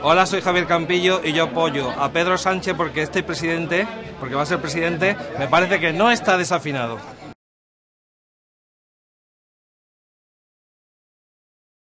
Hola, soy Javier Campillo y yo apoyo a Pedro Sánchez porque este presidente, porque va a ser presidente, me parece que no está desafinado.